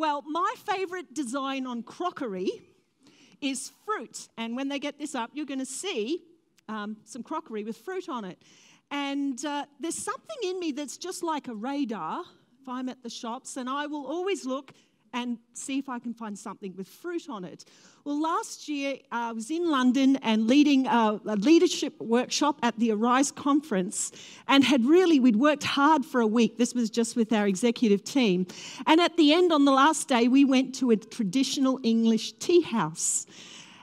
Well, my favorite design on crockery is fruit. And when they get this up, you're going to see um, some crockery with fruit on it. And uh, there's something in me that's just like a radar if I'm at the shops, and I will always look and see if I can find something with fruit on it. Well, last year uh, I was in London and leading a, a, leadership workshop at the Arise conference, and had really, we'd worked hard for a week. This was just with our executive team. And at the end, on the last day, we went to a traditional English tea house.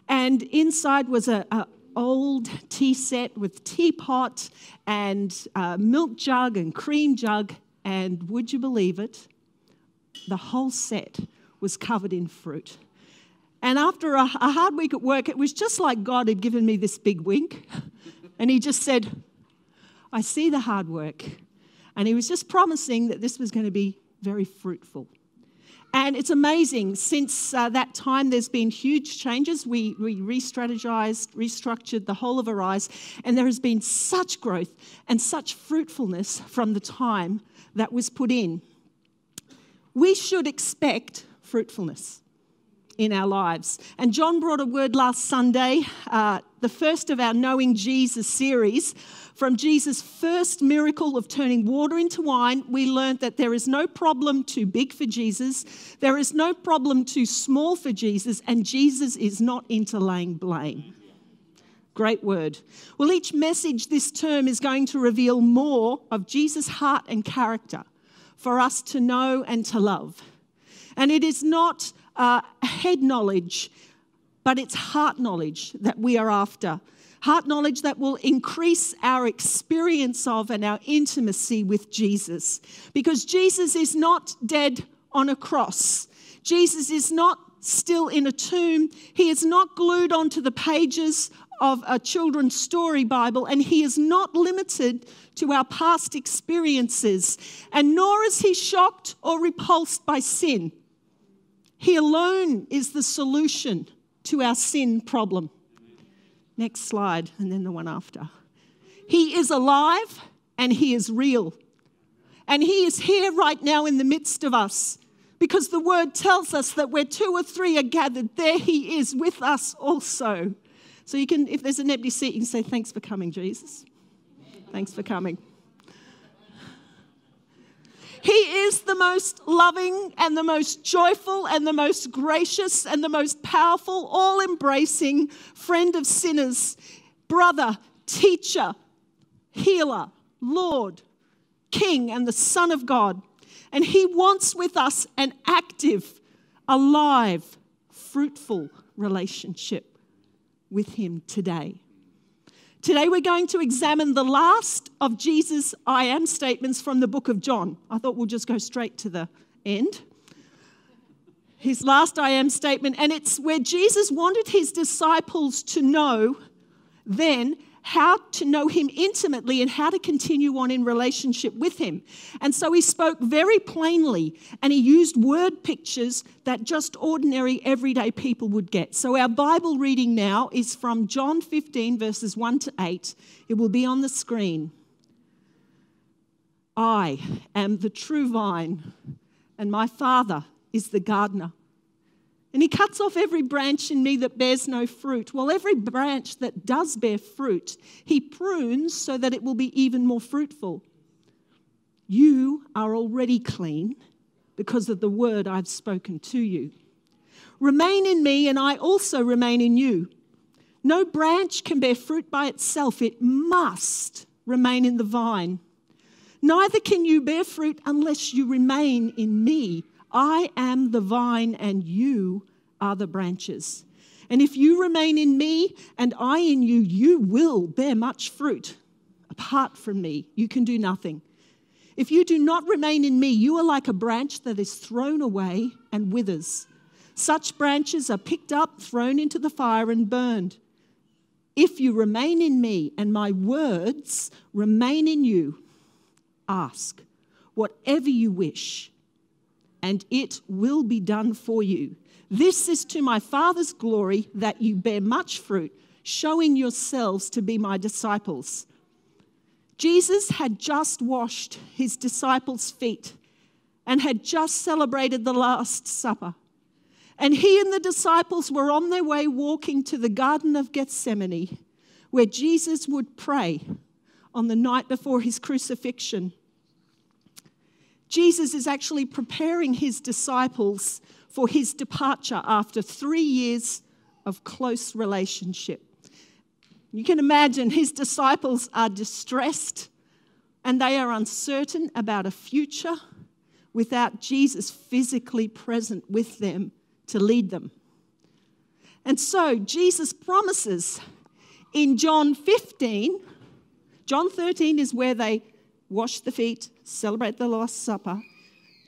And inside was a, a old tea set with teapot and milk jug and cream jug. And would you believe it? The whole set was covered in fruit. And after a, a, hard week at work, it was just like God had given me this big wink. And He just said, I see the hard work. And He was just promising that this was going to be very fruitful. And it's amazing, since uh, that time, there's been huge changes. We, we re strategized, restructured the whole of Arise, and there has been such growth and such fruitfulness from the time that was put in we should expect fruitfulness in our lives. And John brought a word last Sunday, uh, the first of our Knowing Jesus series. From Jesus' first miracle of turning water into wine, we learned that there is no problem too big for Jesus, there is no problem too small for Jesus, and Jesus is not into laying blame. Great word. Well, each message this term is going to reveal more of Jesus' heart and character for us to know and to love. And it is not uh, head knowledge, but it's heart knowledge that we are after. Heart knowledge that will increase our experience of and our intimacy with Jesus. Because Jesus is not dead on a cross, Jesus is not still in a tomb, He is not glued onto the pages of a children's story Bible, and He is not limited to our past experiences, and nor is He shocked or repulsed by sin. He alone is the solution to our sin problem. Next slide, and then the one after. He is alive and He is real. And He is here right now in the midst of us because the word tells us that where two or three are gathered, there He is with us also. So you can, if there's an empty seat, you can say, Thanks for coming, Jesus. Thanks for coming. He is the most loving and the most joyful and the most gracious and the most powerful, all embracing friend of sinners, brother, teacher, healer, Lord, King, and the Son of God. And He wants with us an active, alive, fruitful relationship with Him today. Today, we're going to examine the last of Jesus' I am statements from the book of John. I thought we'll just go straight to the end. His last I am statement, and it's where Jesus wanted his disciples to know then how to know him intimately and how to continue on in relationship with him. And so he spoke very plainly and he used word pictures that just ordinary, everyday people would get. So our Bible reading now is from John 15, verses 1 to 8. It will be on the screen. I am the true vine, and my Father is the gardener. And he cuts off every branch in me that bears no fruit. Well, every branch that does bear fruit, he prunes so that it will be even more fruitful. You are already clean because of the word I've spoken to you. Remain in me, and I also remain in you. No branch can bear fruit by itself, it must remain in the vine. Neither can you bear fruit unless you remain in me. I am the vine and you are the branches. And if you remain in me and I in you, you will bear much fruit. Apart from me, you can do nothing. If you do not remain in me, you are like a branch that is thrown away and withers. Such branches are picked up, thrown into the fire, and burned. If you remain in me and my words remain in you, ask whatever you wish and it will be done for you. This is to my Father's glory that you bear much fruit, showing yourselves to be my disciples. Jesus had just washed his disciples' feet, and had just celebrated the Last Supper. And he and the disciples were on their way walking to the Garden of Gethsemane, where Jesus would pray on the night before his crucifixion. Jesus is actually preparing his disciples for his departure after three years of close relationship. You can imagine his disciples are distressed and they are uncertain about a future without Jesus physically present with them to lead them. And so Jesus promises in John 15, John 13 is where they wash the feet, celebrate the Last Supper.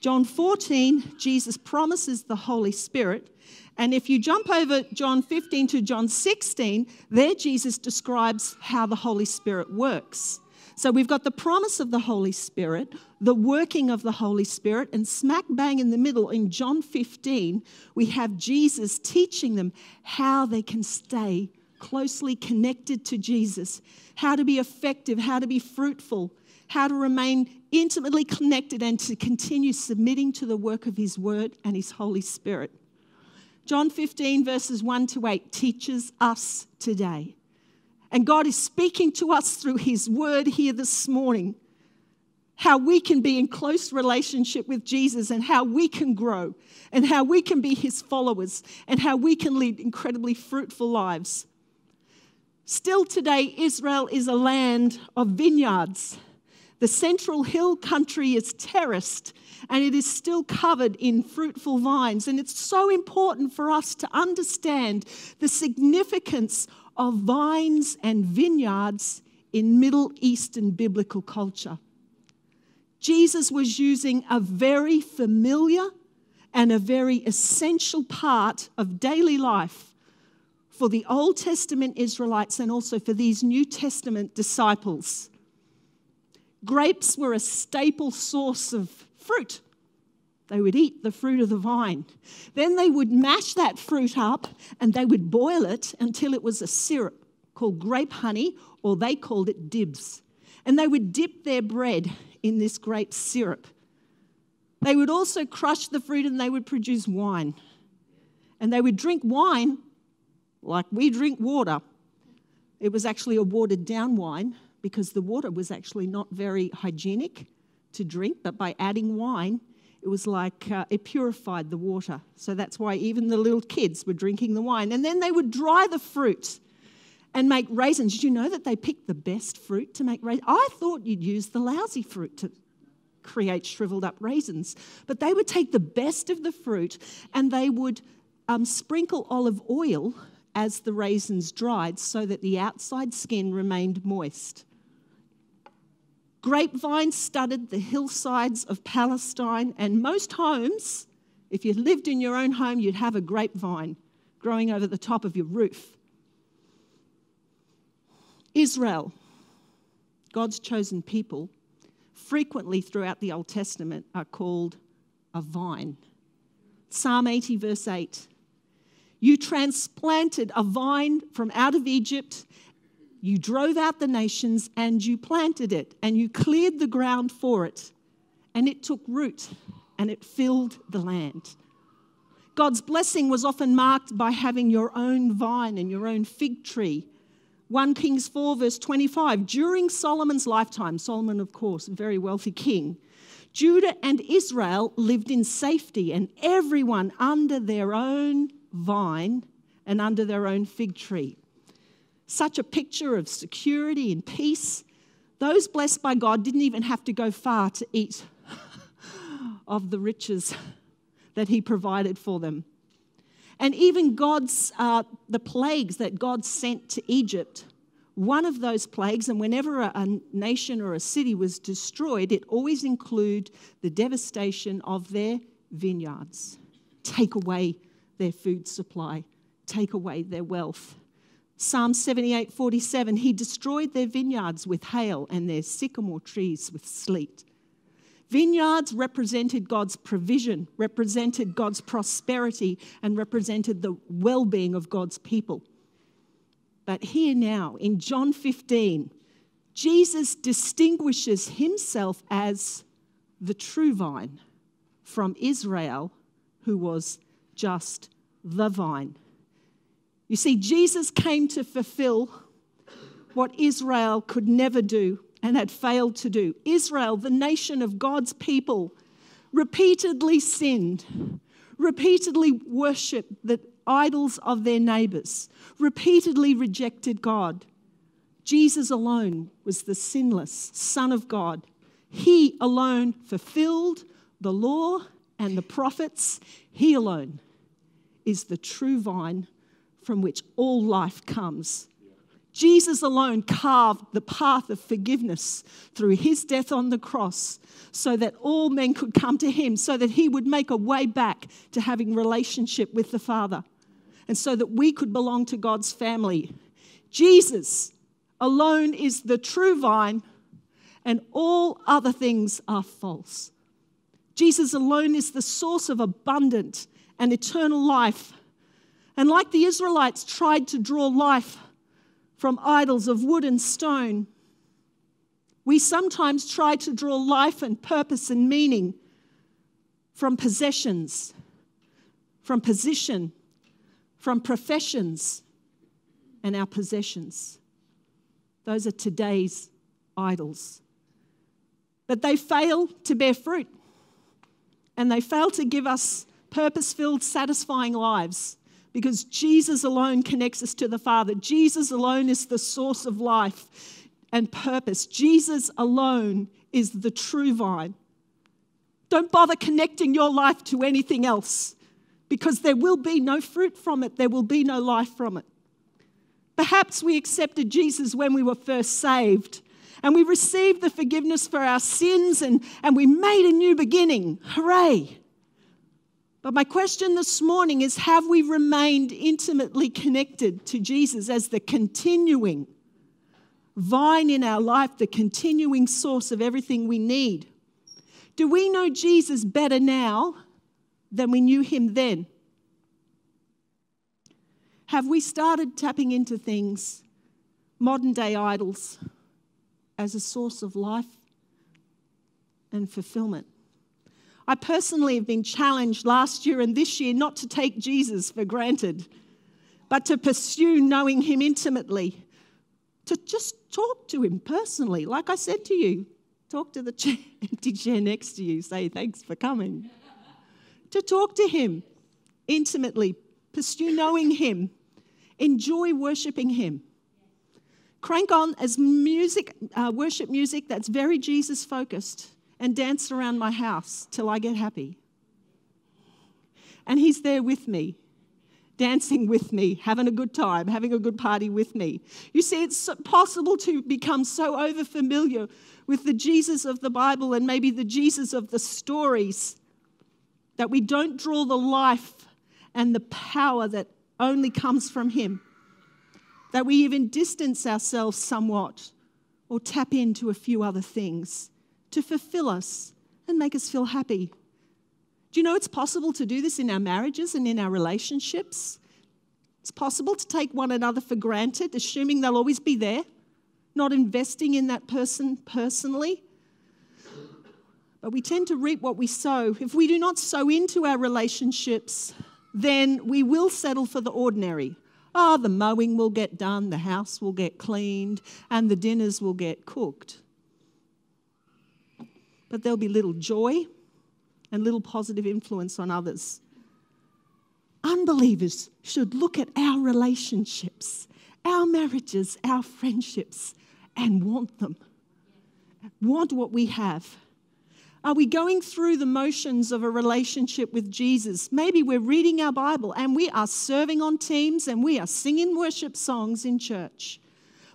John 14, Jesus promises the Holy Spirit. And if you jump over John 15 to John 16, there Jesus describes how the Holy Spirit works. So we've got the promise of the Holy Spirit, the working of the Holy Spirit, and smack bang in the middle in John 15, we have Jesus teaching them how they can stay closely connected to Jesus, how to be effective, how to be fruitful, how to remain intimately connected and to continue submitting to the work of His Word and His Holy Spirit. John 15, verses 1 to 8, teaches us today. And God is speaking to us through His Word here this morning how we can be in close relationship with Jesus and how we can grow and how we can be His followers and how we can lead incredibly fruitful lives. Still today, Israel is a land of vineyards. The central hill country is terraced and it is still covered in fruitful vines. And it's so important for us to understand the significance of vines and vineyards in Middle Eastern biblical culture. Jesus was using a very familiar and a very essential part of daily life for the Old Testament Israelites and also for these New Testament disciples. Grapes were a staple source of fruit. They would eat the fruit of the vine. Then they would mash that fruit up and they would boil it until it was a syrup called grape honey, or they called it dibs. And they would dip their bread in this grape syrup. They would also crush the fruit and they would produce wine. And they would drink wine like we drink water. It was actually a watered down wine because the water was actually not very hygienic to drink, but by adding wine, it was like uh, it purified the water. So that's why even the little kids were drinking the wine. And then they would dry the fruit and make raisins. Did you know that they picked the best fruit to make raisins? I thought you'd use the lousy fruit to create shriveled up raisins. But they would take the best of the fruit and they would um, sprinkle olive oil as the raisins dried so that the outside skin remained moist. Grapevines studded the hillsides of Palestine, and most homes, if you lived in your own home, you'd have a grapevine growing over the top of your roof. Israel, God's chosen people, frequently throughout the Old Testament are called a vine. Psalm 80, verse 8 You transplanted a vine from out of Egypt you drove out the nations and you planted it and you cleared the ground for it. And it took root and it filled the land. God's blessing was often marked by having your own vine and your own fig tree. 1 Kings 4, verse 25. During Solomon's lifetime, Solomon, of course, a very wealthy king, Judah and Israel lived in safety, and everyone under their own vine and under their own fig tree such a picture of security and peace. Those blessed by God didn't even have to go far to eat of the riches that He provided for them. And even God's, uh, the plagues that God sent to Egypt, one of those plagues, and whenever a, a nation or a city was destroyed, it always included the devastation of their vineyards. Take away their food supply, take away their wealth. Psalm 78 47, he destroyed their vineyards with hail and their sycamore trees with sleet. Vineyards represented God's provision, represented God's prosperity, and represented the well being of God's people. But here now, in John 15, Jesus distinguishes himself as the true vine. from Israel, who was just the vine. You see, Jesus came to fulfill what Israel could never do and had failed to do. Israel, the nation of God's people, repeatedly sinned, repeatedly worshipped the idols of their neighbors, repeatedly rejected God. Jesus alone was the sinless Son of God. He alone fulfilled the law and the prophets. He alone is the true vine from which all life comes. Jesus alone carved the path of forgiveness through his death on the cross so that all men could come to him, so that he would make a way back to having relationship with the Father, and so that we could belong to God's family. Jesus alone is the true vine, and all other things are false. Jesus alone is the source of abundant and eternal life. And like the Israelites tried to draw life from idols of wood and stone, we sometimes try to draw life and purpose and meaning from possessions, from position, from professions, and our possessions. Those are today's idols. But they fail to bear fruit and they fail to give us purpose filled, satisfying lives because Jesus alone connects us to the Father. Jesus alone is the source of life and purpose. Jesus alone is the true vine. Don't bother connecting your life to anything else because there will be no fruit from it, there will be no life from it. Perhaps we accepted Jesus when we were first saved and we received the forgiveness for our sins and, and we made a new beginning. Hooray! But my question this morning is Have we remained intimately connected to Jesus as the continuing vine in our life, the continuing source of everything we need? Do we know Jesus better now than we knew him then? Have we started tapping into things, modern day idols, as a source of life and fulfillment? I personally have been challenged last year and this year not to take Jesus for granted, but to pursue knowing him intimately, to just talk to him personally. Like I said to you, talk to the chair, empty chair next to you, say thanks for coming. to talk to him intimately, pursue knowing him, enjoy worshiping him. Crank on as music, uh, worship music that's very Jesus focused and dance around my house till I get happy. And he's there with me, dancing with me, having a good time, having a good party with me. You see, it's possible to become so overfamiliar with the Jesus of the Bible and maybe the Jesus of the stories that we don't draw the life and the power that only comes from him. That we even distance ourselves somewhat or tap into a few other things to fulfill us and make us feel happy. Do you know it's possible to do this in our marriages and in our relationships? It's possible to take one another for granted, assuming they'll always be there, not investing in that person personally. But we tend to reap what we sow. If we do not sow into our relationships, then we will settle for the ordinary. Ah, oh, the mowing will get done, the house will get cleaned, and the dinners will get cooked but there'll be little joy and little positive influence on others. Unbelievers should look at our relationships, our marriages, our friendships, and want them. Want what we have. Are we going through the motions of a relationship with Jesus? Maybe we're reading our Bible and we are serving on teams and we are singing worship songs in church,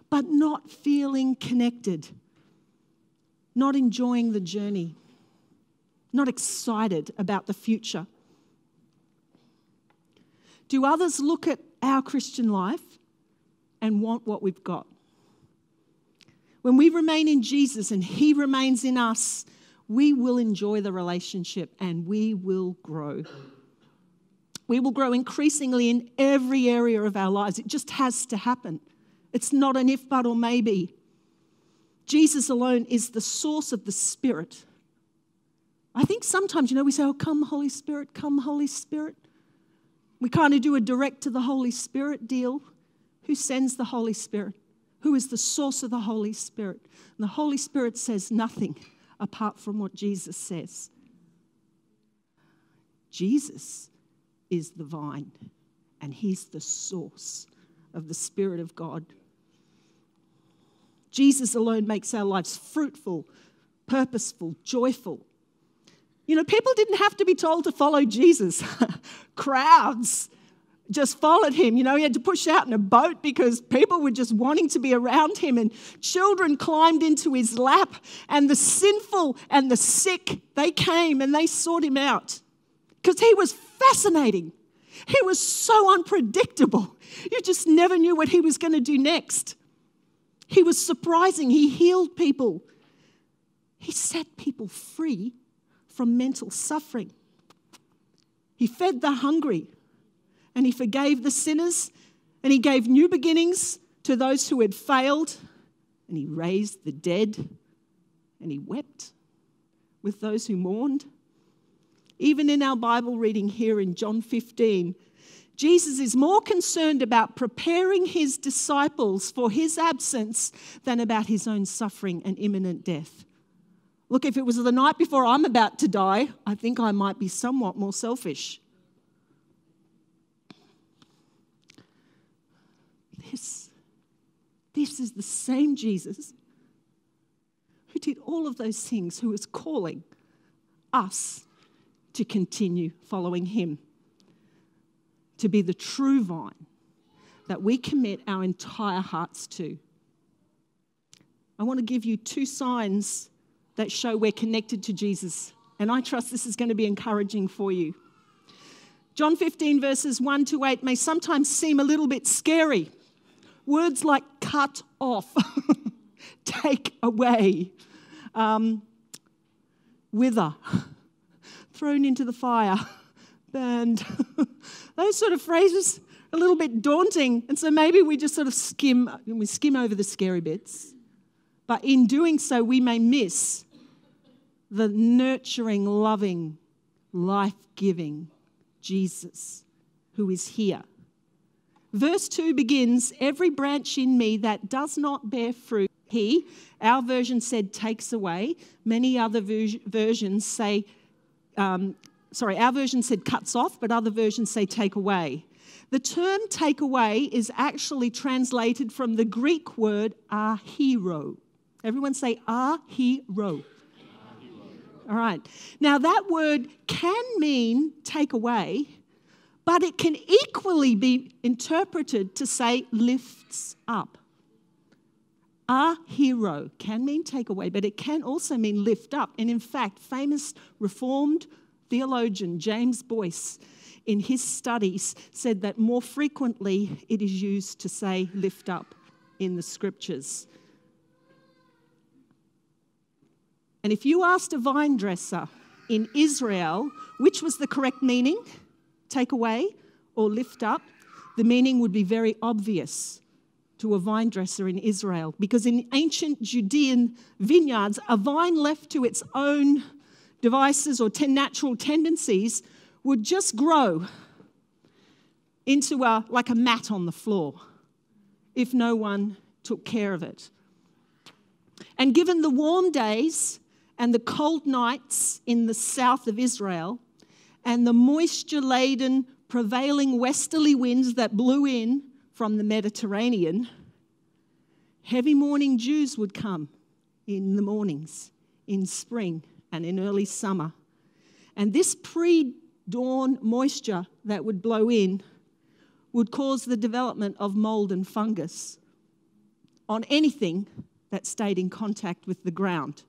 but not feeling connected not enjoying the journey, not excited about the future? Do others look at our Christian life and want what we've got? When we remain in Jesus and He remains in us, we will enjoy the relationship and we will grow. We will grow increasingly in every area of our lives. It just has to happen. It's not an if, but, or maybe. Jesus alone is the source of the Spirit I think sometimes, you know, we say, Oh, come, Holy Spirit, come, Holy Spirit. We kind of do a direct to the Holy Spirit deal. Who sends the Holy Spirit? Who is the source of the Holy Spirit? And the Holy Spirit says nothing apart from what Jesus says. Jesus is the vine, and He's the source of the Spirit of God. Jesus alone makes our lives fruitful, purposeful, joyful. You know, people didn't have to be told to follow Jesus. Crowds just followed him. You know, he had to push out in a boat because people were just wanting to be around him, and children climbed into his lap, and the sinful and the sick, they came and they sought him out because he was fascinating. He was so unpredictable. You just never knew what he was going to do next. He was surprising. He healed people, he set people free from mental suffering. He fed the hungry and he forgave the sinners and he gave new beginnings to those who had failed and he raised the dead and he wept with those who mourned. Even in our Bible reading here in John 15, Jesus is more concerned about preparing his disciples for his absence than about his own suffering and imminent death. Look, if it was the night before I'm about to die, I think I might be somewhat more selfish. This, this is the same Jesus who did all of those things, who is calling us to continue following him to be the true vine that we commit our entire hearts to. I want to give you two signs that show we're connected to Jesus, and I trust this is going to be encouraging for you. John 15, verses 1 to 8 may sometimes seem a little bit scary. Words like cut off, take away, um, wither, thrown into the fire burned. Those sort of phrases a little bit daunting. And so maybe we just sort of skim, we skim over the scary bits. But in doing so, we may miss the nurturing, loving, life giving Jesus who is here. Verse 2 begins Every branch in me that does not bear fruit, he, our version said, takes away. Many other versions say, um, sorry, our version said cuts off, but other versions say take away. The term take away is actually translated from the Greek word ahiro. Everyone say ahiro. All right. Now, that word can mean take away, but it can equally be interpreted to say lifts up. Ahiro can mean take away, but it can also mean lift up. And in fact, famous Reformed theologian James Boice, in his studies, said that more frequently it is used to say lift up in the scriptures. And if you asked a vine dresser in Israel which was the correct meaning, take away or lift up, the meaning would be very obvious to a vine dresser in Israel because in ancient Judean vineyards, a vine left to its own devices or ten natural tendencies would just grow into a, like a mat on the floor if no one took care of it. And given the warm days and the cold nights in the south of Israel and the moisture laden prevailing westerly winds that blew in from the Mediterranean, heavy morning dews would come in the mornings in spring and in early summer. And this pre dawn moisture that would blow in would cause the development of mold and fungus on anything that stayed in contact with the ground.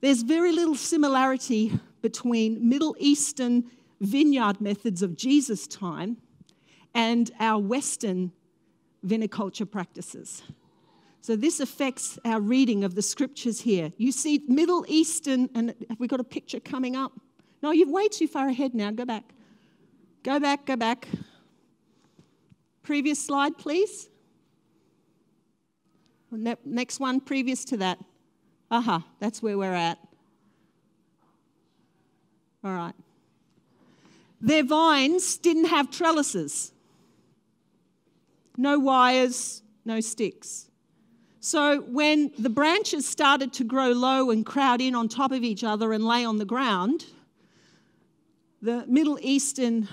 There's very little similarity between Middle Eastern vineyard methods of Jesus' time and our Western viniculture practices. So this affects our reading of the scriptures here. You see Middle Eastern, and have we got a picture coming up? No, you're way too far ahead now. Go back. Go back, go back. Previous slide, please. Next one, previous to that. Aha, that's where we're at. All right. Their vines didn't have trellises, no wires, no sticks. So when the branches started to grow low and crowd in on top of each other and lay on the ground, the Middle Eastern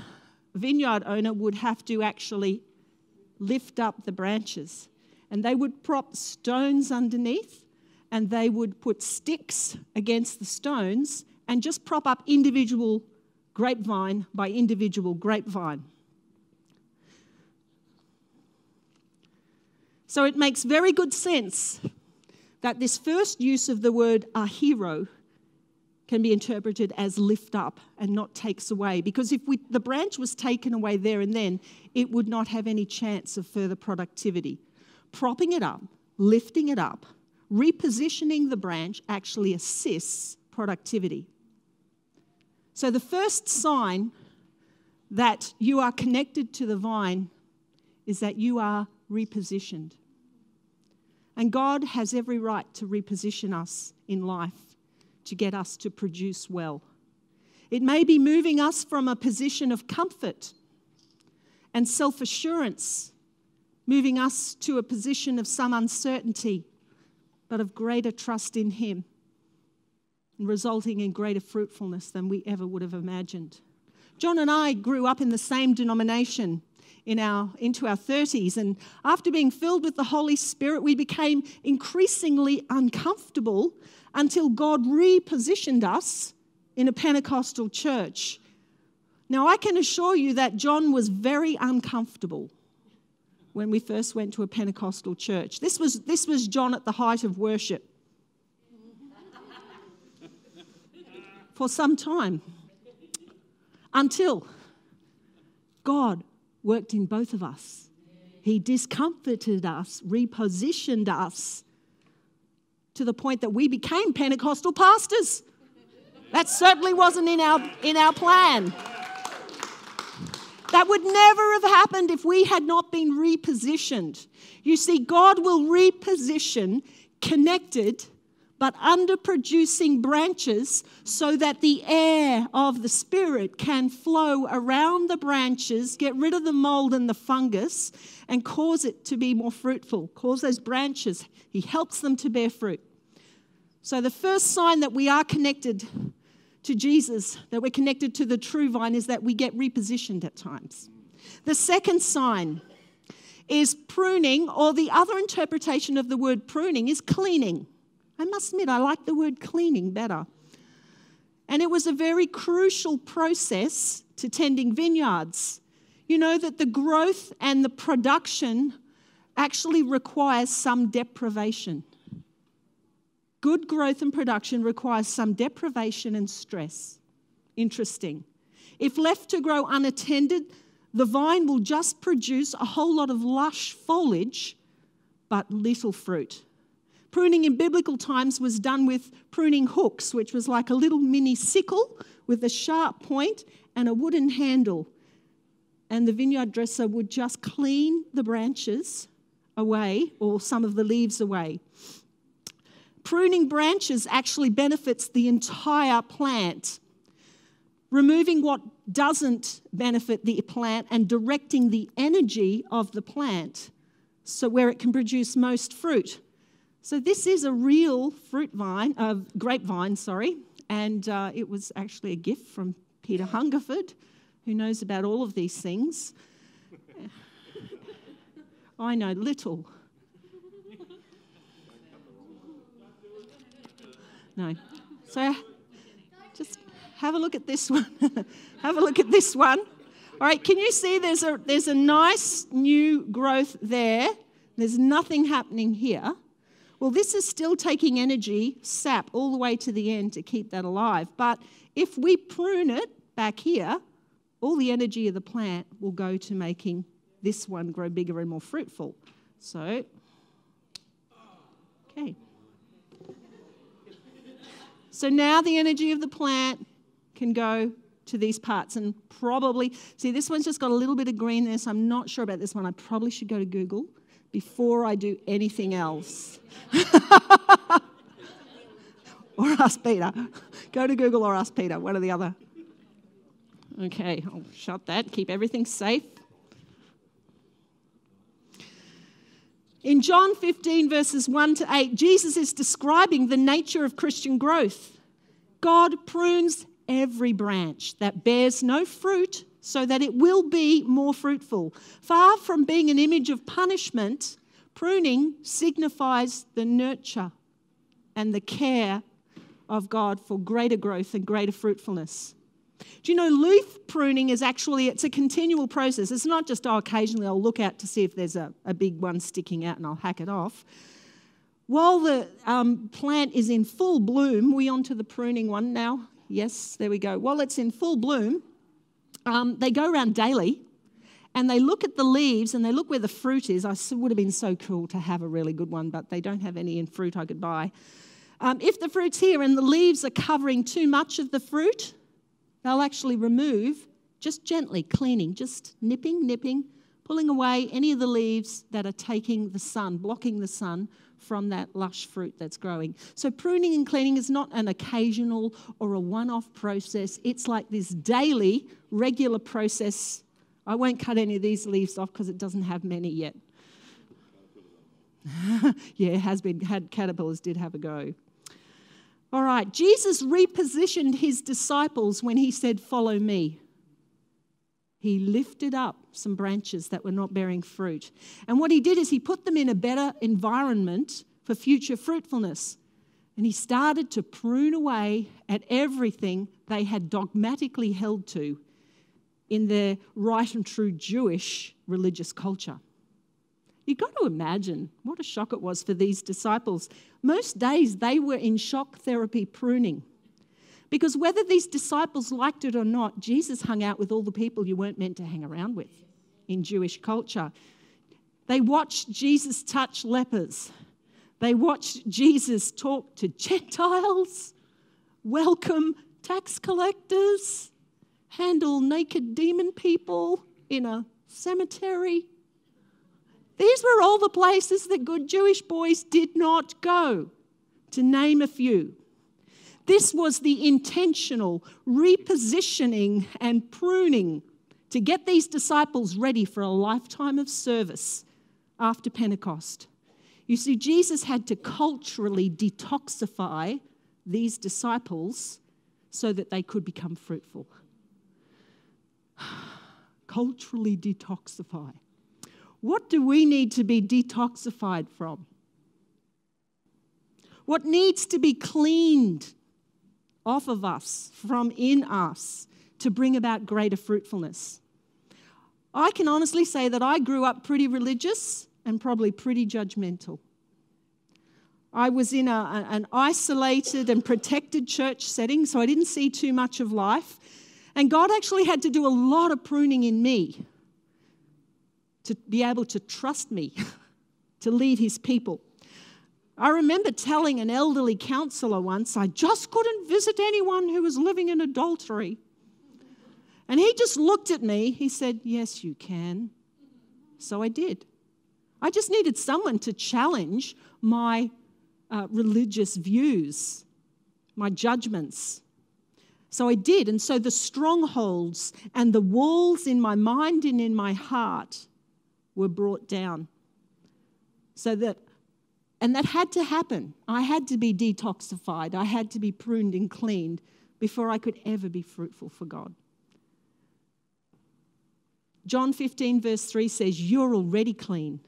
vineyard owner would have to actually lift up the branches. And they would prop stones underneath and they would put sticks against the stones and just prop up individual grapevine by individual grapevine. So it makes very good sense that this first use of the word ahiro can be interpreted as lift up and not takes away. Because if we, the branch was taken away there and then, it would not have any chance of further productivity. Propping it up, lifting it up, repositioning the branch actually assists productivity. So, the first sign that you are connected to the vine is that you are repositioned. And God has every right to reposition us in life to get us to produce well. It may be moving us from a position of comfort and self assurance, moving us to a position of some uncertainty, but of greater trust in Him, resulting in greater fruitfulness than we ever would have imagined. John and I grew up in the same denomination in our, into our 30s. And after being filled with the Holy Spirit, we became increasingly uncomfortable until God repositioned us in a Pentecostal church. Now, I can assure you that John was very uncomfortable when we first went to a Pentecostal church. This was, this was John at the height of worship for some time until God worked in both of us. He discomforted us, repositioned us to the point that we became Pentecostal pastors. That certainly wasn't in our, in our plan. That would never have happened if we had not been repositioned. You see, God will reposition connected but underproducing branches so that the air of the Spirit can flow around the branches, get rid of the mold and the fungus, and cause it to be more fruitful. Cause those branches, He helps them to bear fruit. So, the first sign that we are connected to Jesus, that we're connected to the true vine, is that we get repositioned at times. The second sign is pruning, or the other interpretation of the word pruning is cleaning. I must admit, I like the word cleaning better. And it was a very crucial process to tending vineyards. You know that the growth and the production actually requires some deprivation. Good growth and production requires some deprivation and stress. Interesting. If left to grow unattended, the vine will just produce a whole lot of lush foliage, but little fruit. Pruning in biblical times was done with pruning hooks, which was like a little mini sickle with a sharp point and a wooden handle. And the vineyard dresser would just clean the branches away or some of the leaves away. Pruning branches actually benefits the entire plant. Removing what doesn't benefit the plant and directing the energy of the plant so where it can produce most fruit. So this is a real fruit vine, uh, grapevine, sorry, and uh, it was actually a gift from Peter Hungerford, who knows about all of these things. I know little. No. So just have a look at this one. have a look at this one. All right, can you see there's a, there's a nice new growth there? There's nothing happening here. Well, this is still taking energy, sap, all the way to the end to keep that alive. But if we prune it back here, all the energy of the plant will go to making this one grow bigger and more fruitful. So, okay. So now the energy of the plant can go to these parts and probably see this one's just got a little bit of green there so i'm not sure about this one i probably should go to google before I do anything else. or ask Peter. Go to Google or ask Peter, one or the other. Okay, I'll shut that, keep everything safe. In John 15, verses 1 to 8, Jesus is describing the nature of Christian growth. God prunes every branch that bears no fruit so that it will be more fruitful. Far from being an image of punishment, pruning signifies the nurture and the care of God for greater growth and greater fruitfulness. Do you know leaf pruning is actually it's a continual process. It's not just oh occasionally I'll look out to see if there's a, a big one sticking out and I'll hack it off. While the um, plant is in full bloom, we on to the pruning one now. Yes, there we go. While it's in full bloom, um, they go around daily and they look at the leaves and they look where the fruit is. I would have been so cool to have a really good one, but they don't have any in fruit I could buy. Um, if the fruit's here and the leaves are covering too much of the fruit, they'll actually remove just gently, cleaning, just nipping, nipping, pulling away any of the leaves that are taking the sun, blocking the sun from that lush fruit that's growing. So, pruning and cleaning is not an occasional or a one off process, it's like this daily, regular process. I won't cut any of these leaves off because it doesn't have many yet. yeah, it has been had caterpillars did have a go. All right, Jesus repositioned his disciples when he said, Follow me. He lifted up some branches that were not bearing fruit. And what he did is he put them in a better environment for future fruitfulness. And he started to prune away at everything they had dogmatically held to in their right and true Jewish religious culture. You've got to imagine what a shock it was for these disciples. Most days they were in shock therapy pruning. Because whether these disciples liked it or not, Jesus hung out with all the people you weren't meant to hang around with in Jewish culture. They watched Jesus touch lepers. They watched Jesus talk to Gentiles, welcome tax collectors, handle naked demon people in a cemetery. These were all the places that good Jewish boys did not go, to name a few. This was the intentional repositioning and pruning to get these disciples ready for a lifetime of service after Pentecost. You see, Jesus had to culturally detoxify these disciples so that they could become fruitful. culturally detoxify. What do we need to be detoxified from? What needs to be cleaned off of us, from in us, to bring about greater fruitfulness? I can honestly say that I grew up pretty religious and probably pretty judgmental. I was in a, an isolated and protected church setting, so I didn't see too much of life. And God actually had to do a lot of pruning in me to be able to trust me to lead his people. I remember telling an elderly counselor once I just couldn't visit anyone who was living in adultery. And he just looked at me. He said, Yes, you can. So I did. I just needed someone to challenge my uh, religious views, my judgments. So I did. And so the strongholds and the walls in my mind and in my heart were brought down. So that, and that had to happen. I had to be detoxified, I had to be pruned and cleaned before I could ever be fruitful for God. John 15, verse 3 says, You're already clean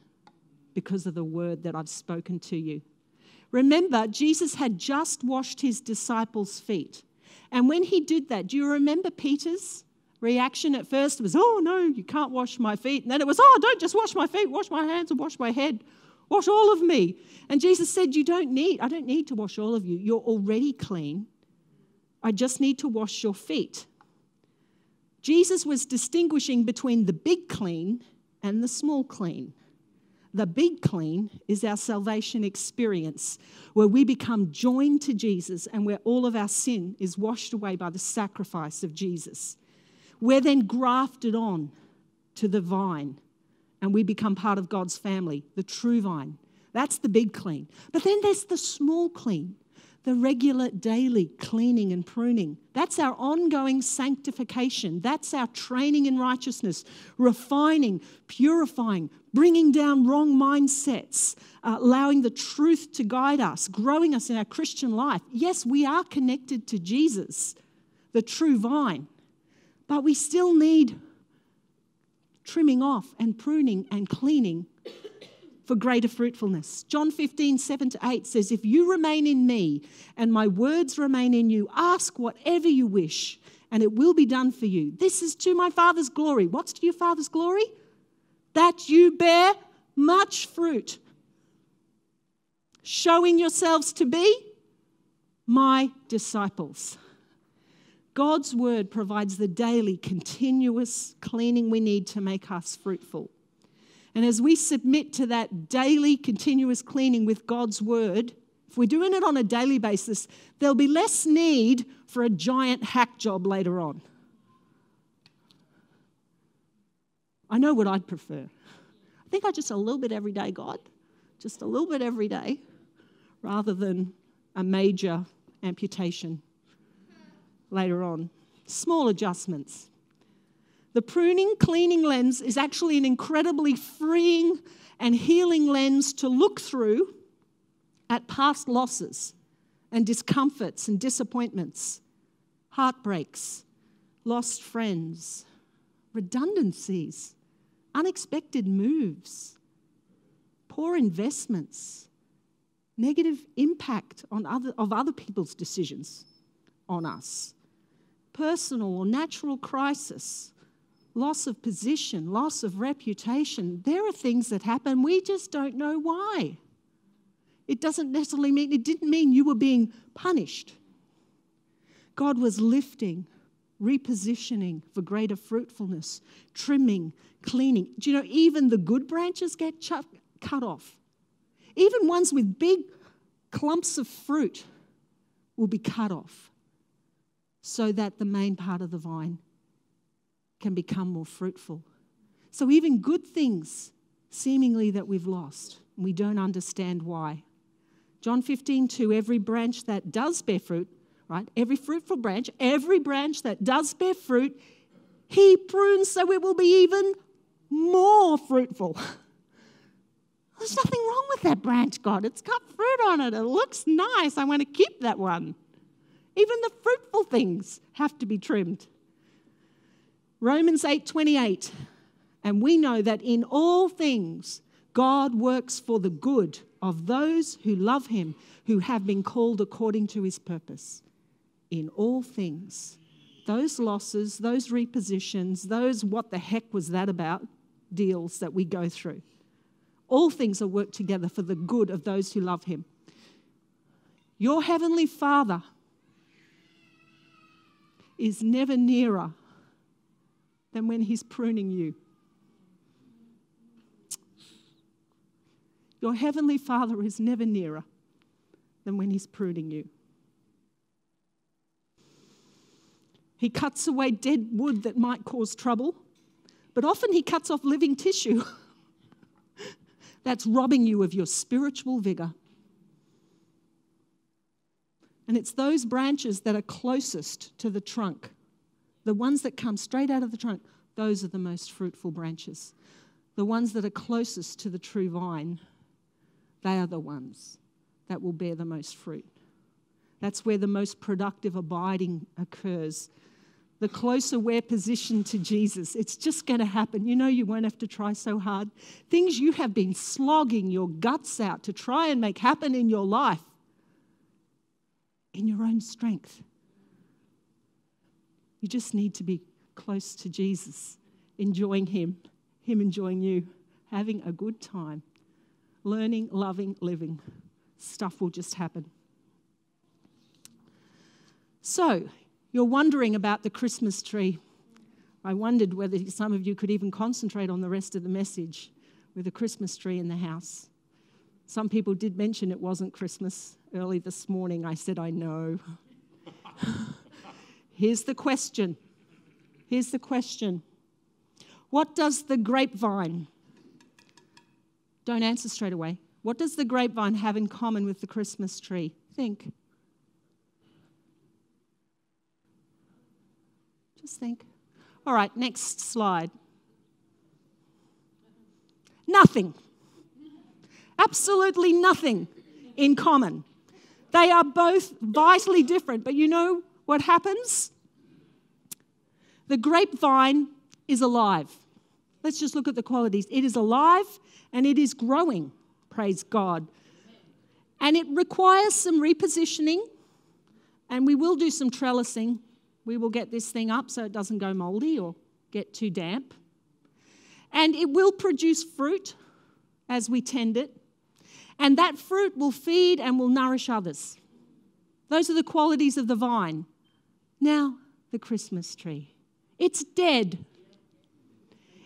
because of the word that I've spoken to you. Remember, Jesus had just washed his disciples' feet. And when he did that, do you remember Peter's? reaction at first It was, oh no, you can't wash my feet. And then it was, oh, don't just wash my feet, wash my hands and wash my head. Wash all of me. And Jesus said, You don't need, I don't need to wash all of you. You're already clean. I just need to wash your feet. Jesus was distinguishing between the big clean and the small clean. The big clean is our salvation experience, where we become joined to Jesus and where all of our sin is washed away by the sacrifice of Jesus. We're then grafted on to the vine and we become part of God's family, the true vine. That's the big clean. But then there's the small clean, the regular daily cleaning and pruning. That's our ongoing sanctification. That's our training in righteousness, refining, purifying, bringing down wrong mindsets, uh, allowing the truth to guide us, growing us in our Christian life. Yes, we are connected to Jesus, the true vine, but we still need trimming off and pruning and cleaning for greater fruitfulness. John 15, 7 to 8 says, If you remain in me and my words remain in you, ask whatever you wish, and it will be done for you. This is to my Father's glory. What's to your Father's glory? That you bear much fruit, showing yourselves to be my disciples. God's word provides the daily, continuous cleaning we need to make us fruitful. And as we submit to that daily, continuous cleaning with God's word, if we're doing it on a daily basis, there'll be less need for a giant hack job later on. I know what I'd prefer. I think I just a little bit every day, God, just a little bit every day, rather than a major amputation later on. Small adjustments. The pruning, cleaning lens is actually an incredibly freeing and healing lens to look through at past losses and discomforts and disappointments, heartbreaks, lost friends, redundancies, unexpected moves, poor investments, negative impact on other, of other people's decisions on us, personal or natural crisis, loss of position, loss of reputation. There are things that happen, we just don't know why. It doesn't necessarily mean, it didn't mean you were being punished. God was lifting, repositioning for greater fruitfulness, trimming, cleaning. Do you know, even the good branches get cut off? Even ones with big clumps of fruit will be cut off so that the main part of the vine can become more fruitful. So, even good things seemingly that we've lost, we don't understand why. John 15, 2, every branch that does bear fruit, right? Every fruitful branch, every branch that does bear fruit, he prunes so it will be even more fruitful. There's nothing wrong with that branch, God. It's got fruit on it. It looks nice. I want to keep that one. Even the fruitful things have to be trimmed. Romans 8:28. And we know that in all things God works for the good of those who love him, who have been called according to his purpose. In all things. Those losses, those repositions, those what the heck was that about deals that we go through. All things are worked together for the good of those who love him. Your heavenly Father is never nearer than when He's pruning you. Your Heavenly Father is never nearer than when He's pruning you. He cuts away dead wood that might cause trouble, but often He cuts off living tissue that's robbing you of your spiritual vigor. And it's those branches that are closest to the trunk the ones that come straight out of the trunk, those are the most fruitful branches. The ones that are closest to the true vine, they are the ones that will bear the most fruit. That's where the most productive abiding occurs. The closer we're positioned to Jesus, it's just going to happen. You know, you won't have to try so hard. Things you have been slogging your guts out to try and make happen in your life in your own strength. You just need to be close to Jesus, enjoying Him, Him enjoying you, having a good time, learning, loving, living. Stuff will just happen. So, you're wondering about the Christmas tree. I wondered whether some of you could even concentrate on the rest of the message with a Christmas tree in the house. Some people did mention it wasn't Christmas early this morning. I said, I know. Here's the question. Here's the question What does the grapevine, don't answer straight away, what does the grapevine have in common with the Christmas tree? Think. Just think. All right, next slide. Nothing. Absolutely nothing in common. They are both vitally different, but you know what happens? The grapevine is alive. Let's just look at the qualities. It is alive and it is growing, praise God. And it requires some repositioning, and we will do some trellising. We will get this thing up so it doesn't go moldy or get too damp. And it will produce fruit as we tend it. And that fruit will feed and will nourish others. Those are the qualities of the vine. Now, the Christmas tree. It's dead.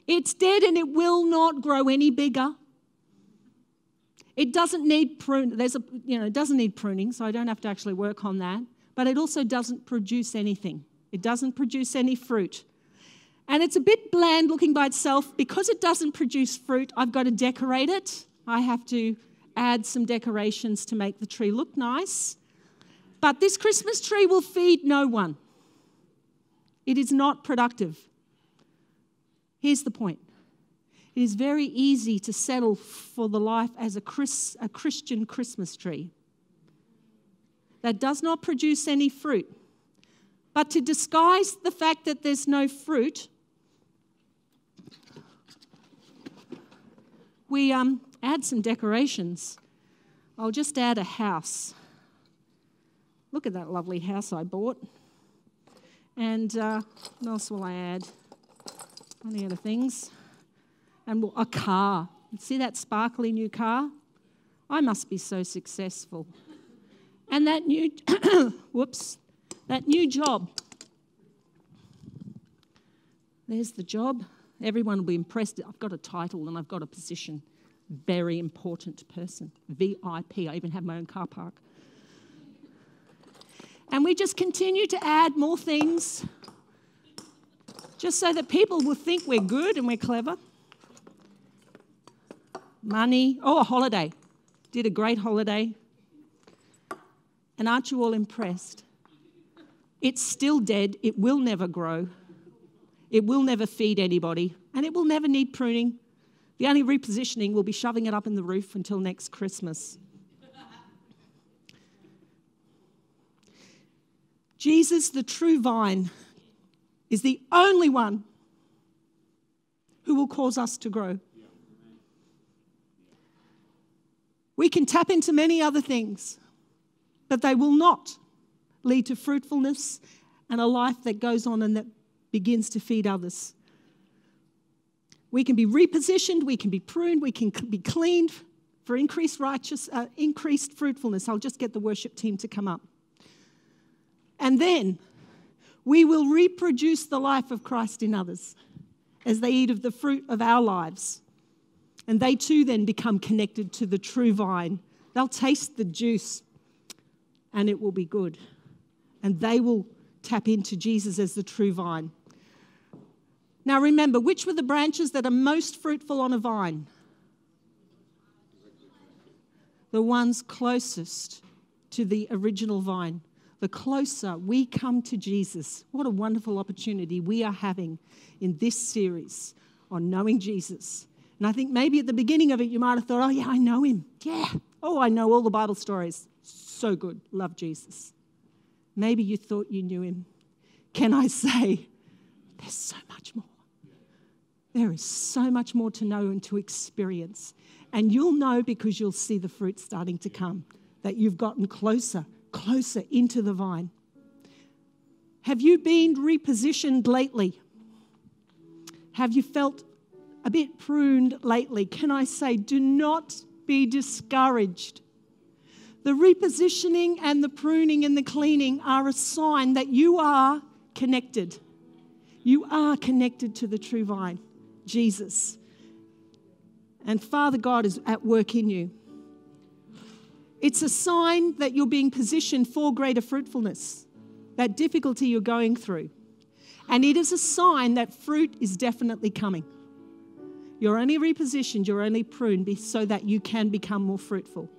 It's dead and it will not grow any bigger. It doesn't need prune. There's a you know, it doesn't need pruning, so I don't have to actually work on that. But it also doesn't produce anything. It doesn't produce any fruit. And it's a bit bland looking by itself. Because it doesn't produce fruit, I've got to decorate it. I have to add some decorations to make the tree look nice. But this Christmas tree will feed no one. It is not productive. Here's the point it is very easy to settle for the life as a, Chris, a Christian Christmas tree that does not produce any fruit. But to disguise the fact that there's no fruit, we um, add some decorations. I'll just add a house. Look at that lovely house I bought. And uh, what else will I add? Any other things? And a car. See that sparkly new car? I must be so successful. And that new, whoops, that new job. There's the job. Everyone will be impressed. I've got a title and I've got a position. Very important person. VIP. I even have my own car park. And we just continue to add more things just so that people will think we're good and we're clever. Money. Oh, a holiday. Did a great holiday. And aren't you all impressed? It's still dead. It will never grow. It will never feed anybody. And it will never need pruning. The only repositioning will be shoving it up in the roof until next Christmas. Jesus, the true vine, is the only one who will cause us to grow. We can tap into many other things, but they will not lead to fruitfulness and a life that goes on and that begins to feed others. We can be repositioned, we can be pruned, we can be cleaned for increased righteous, uh, increased fruitfulness. I'll just get the worship team to come up. And then we will reproduce the life of Christ in others as they eat of the fruit of our lives. And they too then become connected to the true vine. They'll taste the juice and it will be good. And they will tap into Jesus as the true vine. Now remember, which were the branches that are most fruitful on a vine? The ones closest to the original vine. The closer we come to Jesus, what a wonderful opportunity we are having in this series on knowing Jesus. And I think maybe at the beginning of it, you might have thought, oh, yeah, I know him. Yeah. Oh, I know all the Bible stories. So good. Love Jesus. Maybe you thought you knew him. Can I say, there's so much more. There is so much more to know and to experience. And you'll know because you'll see the fruit starting to come that you've gotten closer, closer into the vine. Have you been repositioned lately? Have you felt a bit pruned lately? Can I say, do not be discouraged. The repositioning and the pruning and the cleaning are a sign that you are connected. You are connected to the true vine. Jesus. And Father God is at work in you. It's a sign that you're being positioned for greater fruitfulness, that difficulty you're going through. And it is a sign that fruit is definitely coming. You're only repositioned, you're only pruned so that you can become more fruitful.